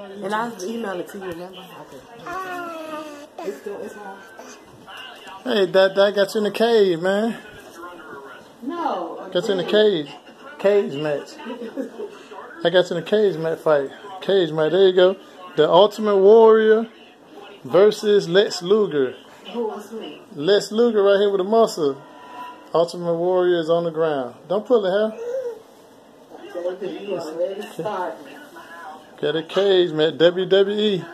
And I emailed it to you, remember? Okay. It's still, it's on. Hey, that that got you in the cage, man. No. Got you in the cage. Cage match. I got you in the cage match fight. Cage match. There you go. The Ultimate Warrior versus Lex Luger. Who was Luger right here with the muscle. Ultimate Warrior is on the ground. Don't pull it, hell. Baby, you already started. Got a cage man. WWE.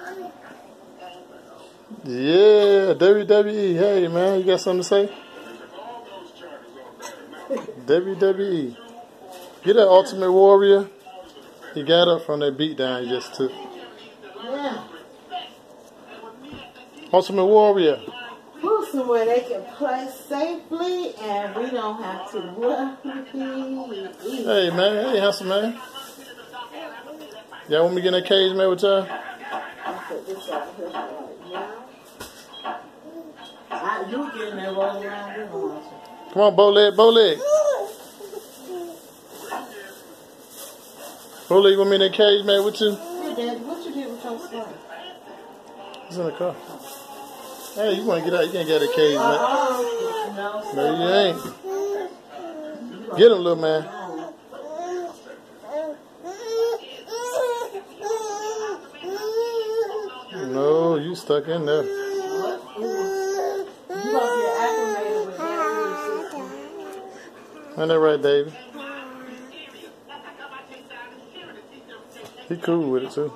Yeah, WWE. Hey, man, you got something to say? WWE. Get that Ultimate Warrior. He got up from that beatdown he just took. Yeah. Ultimate Warrior. Who's somewhere they can play safely and we don't have to worry. Hey, man. Hey, handsome man. Y'all want me to get in that cage, man, with y'all? I put this out here right now. I, you get in there rolling around with them, Come on, bow leg, bow leg. Bow leg, you want me in that cage, man, with you? Hey, Dad, what you did with your son? He's in the car. Hey, you want to get out? You can't get out of the cage, man. Uh-oh. No, No, you ain't. Get him, little man. Stuck in there. Ain't that right, David? He cool with it, too.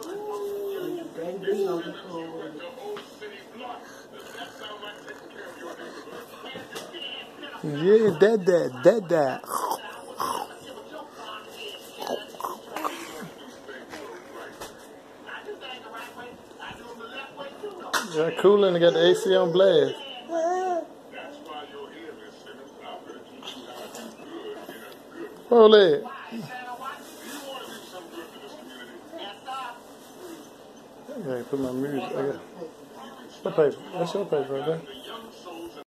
Yeah, that, that, that, that. Cooling and got the AC on blast. Roll it. Gotta put my music. I got, what paper? That's your paper right there.